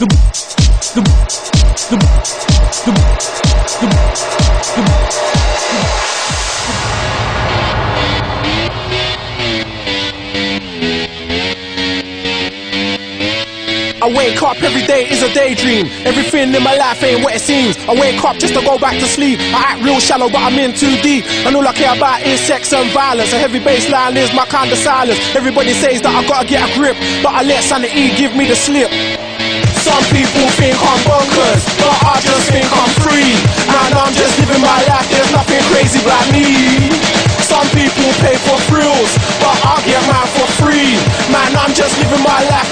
I wake up every day is a daydream. Everything in my life ain't what it seems. I wake up just to go back to sleep. I act real shallow, but I'm in too deep. And all I care about is sex and violence. A heavy bass line is my kind of silence. Everybody says that I gotta get a grip, but I let sanity give me the slip. Some people think I'm bonkers, but I just think I'm free. Man, I'm just living my life, there's nothing crazy about me. Some people pay for thrills, but I get mine for free. Man, I'm just living my life,